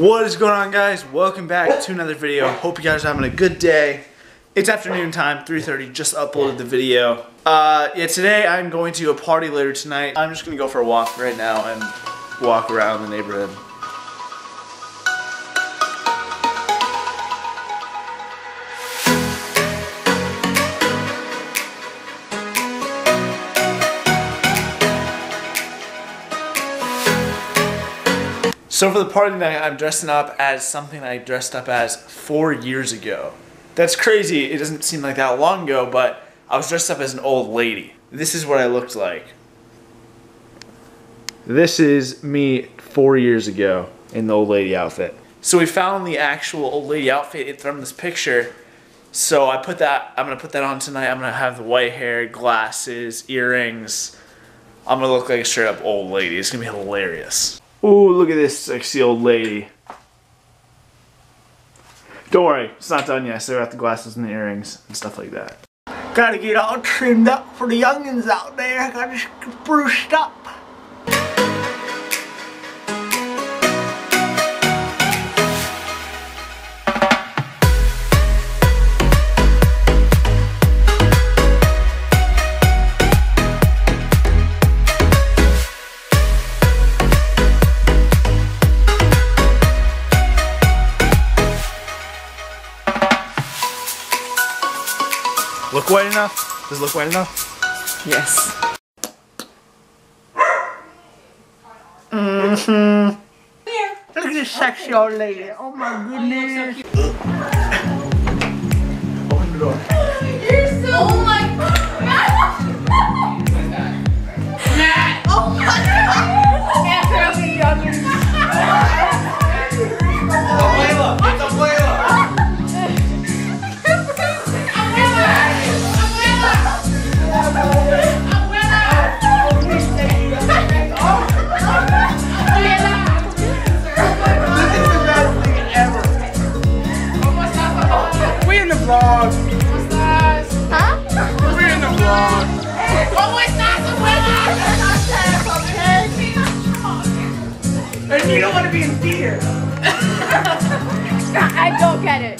What is going on guys? Welcome back to another video. Hope you guys are having a good day. It's afternoon time, 3.30, just uploaded the video. Uh, yeah, today I'm going to a party later tonight. I'm just gonna go for a walk right now and walk around the neighborhood. So for the party tonight, I'm dressing up as something I dressed up as four years ago. That's crazy. It doesn't seem like that long ago, but I was dressed up as an old lady. This is what I looked like. This is me four years ago in the old lady outfit. So we found the actual old lady outfit from this picture. So I put that, I'm gonna put that on tonight. I'm gonna have the white hair, glasses, earrings. I'm gonna look like a straight up old lady. It's gonna be hilarious. Ooh, look at this sexy old lady. Don't worry, it's not done yet. I still got the glasses and the earrings and stuff like that. Gotta get all trimmed up for the youngins out there. Gotta spruced up. Look white enough? Does it look white enough? Yes. Mm-hmm. Look at this sexy old lady. Oh my goodness. Open the door. Theater. I don't get it.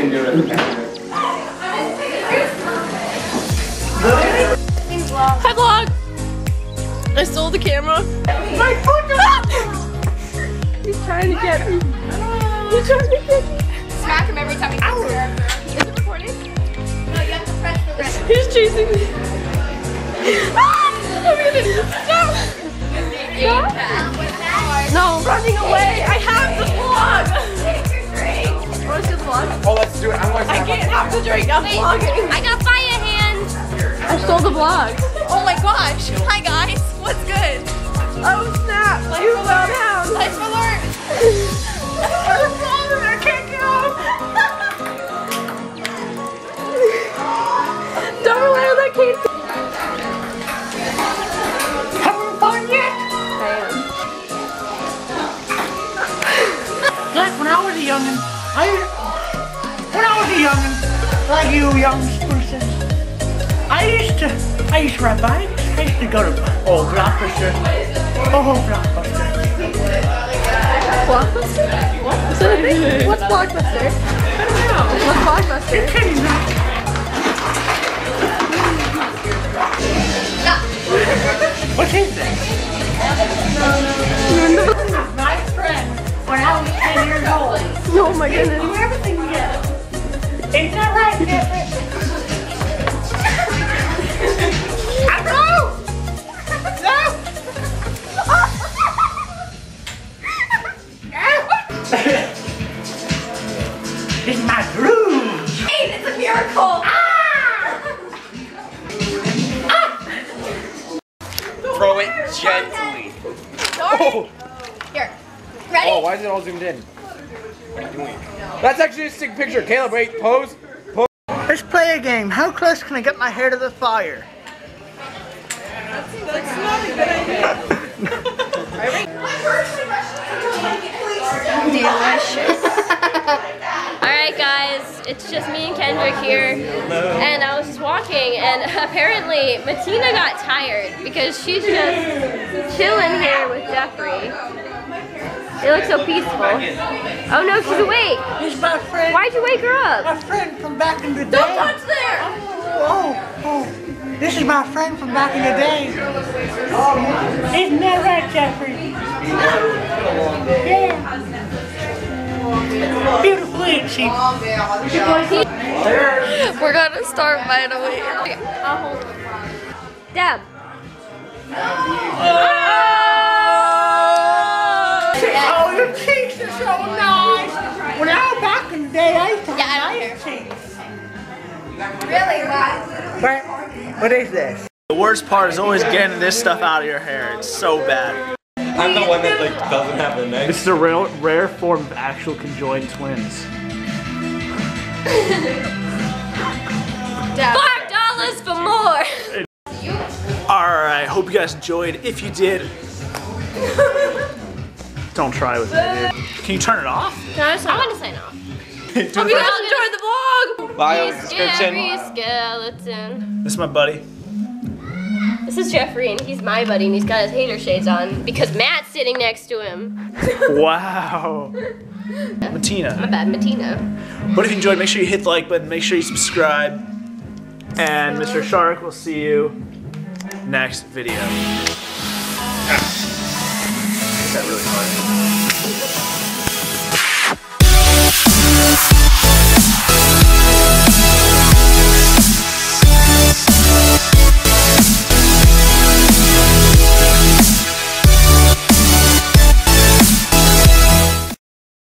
You can. Hi vlog! I stole the camera. My foot He's trying to get me. He's trying to get me. Smack him every time he comes here. Is it recording? No, you have to press the red. He's chasing me. Ah! I'm gonna stop. Stop. Let's do it. I'm I can't have the drink. I'm vlogging. I got fire hands. I stole the vlog. Oh my gosh. Hi guys. What's good? Oh snap! You fell down. Life alert. I'm falling. I can't get up. Don't rely on that case. Having fun yet? Like when I youngin', like you young spruces, I used to I used to ride bikes. I used to go to oh Blockbuster, oh Blockbuster. Blockbuster? Is that a thing? What's Blockbuster? What's Blockbuster? Kidding me? What is this? My friend, when I was 10 years old. Oh my goodness. Do everything together. Ain't that right, I know! No! This is my groove! It's a miracle. Ah! Ah! Throw it gently. Oh, Here. Ready? oh, why is it all zoomed in? What are you doing? That's actually a sick picture. Caleb, wait, pose. Let's play a game. How close can I get my hair to the fire? Delicious. Alright guys, it's just me and Kendrick here. And I was just walking and apparently Matina got tired because she's just chilling here with Jeffrey. It looks so peaceful. Oh no, she's awake. This is my friend. Why'd you wake her up? My friend from back in the day. Don't touch there! Oh, oh, oh. This is my friend from back in the day. Isn't that right, Jeffrey? Yeah. Beautiful, ain't she? We're gonna start right away. I'll hold Deb. Oh, Really? What? What? What is this? The worst part is always getting this stuff out of your hair. It's so bad. I'm the one that like doesn't have the neck. This is a rare, rare form of actual conjoined twins. Five dollars for more. Alright, hope you guys enjoyed. If you did, don't try with me, dude. Can you turn it off? No, I want to sign off. Hope you guys enjoyed the vlog. Bio Hey, description. Scary skeleton. This is my buddy. This is Jeffrey, and he's my buddy, and he's got his hater shades on because Matt's sitting next to him. Wow. Matina. My Matina. bad, Matina. But if you enjoyed, make sure you hit the like button, make sure you subscribe. And Mr. Shark will see you next video. Is that really hard?